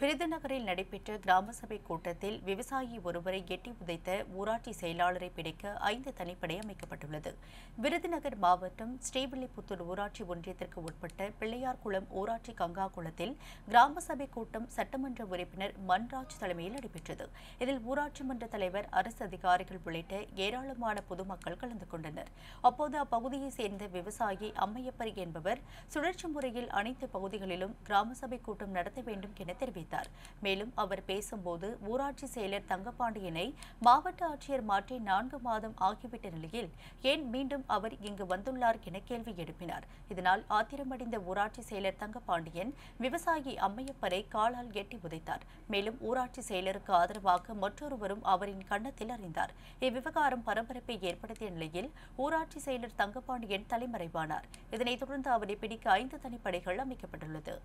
விருதுநகரில் நடைபெற்ற கிராம சபை கூட்டத்தில் விவசாயி ஒருவரை எட்டி உதைத்த ஊராட்சி செயலாளரை பிடிக்க ஐந்து தனிப்படை அமைக்கப்பட்டுள்ளது. விருதுநகர் மாவட்டம் ஸ்ரீவில்லிபுத்தூர் ஊராட்சி ஒன்றியத்திற்கு உட்பட்ட பிள்ளையார்குளம் ஊராட்சி கங்காகுளத்தில் கிராம சபை கூட்டம் சட்டமன்ற உறுப்பினர் மன்ராஜ் தலைமையில் நடைபெற்றது. இதில் ஊராட்சி மன்ற தலைவர் அரசு அதிகாரிகள் உள்ளிட்ட ஏராளமான பொதுமக்கள் கலந்து கொண்டனர். அப்போது அப்பகுதியைச் சேர்ந்த விவசாயி அம்மையப்பர் என்பவர் சுழற்சி முறையில் அனைத்து பகுதிகளிலும் கிராம சபை கூட்டம் நடத்த வேண்டும் என தெரிவித்தார். மேலும் அவர் பேசும்போது ஊராட்சி செயலர் தங்கபாண்டியனை மாவட்ட ஆட்சியர் மாற்றி நான்கு மாதம் ஆகிவிட்ட நிலையில் ஏன் மீண்டும் அவர் இங்கு வந்துள்ளார் என கேள்வி எழுப்பினார். இதனால் ஆத்திரமடைந்த ஊராட்சி செயலர் தங்கபாண்டியன் விவசாயி அம்மையப்பரை காலால் எட்டி உதைத்தார் மேலும் ஊராட்சி செயலருக்கு ஆதரவாக மற்றொருவரும் அவரின் கன்னத்தில் அறிந்தார். இவ்விவகாரம் பரபரப்பை ஏற்படுத்திய நிலையில் ஊராட்சி செயலர் தங்கபாண்டியன் தலைமறைவானார். இதனைத் தொடர்ந்து அவரை பிடிக்க ஐந்து தனிப்படைகள் அமைக்கப்பட்டுள்ளது.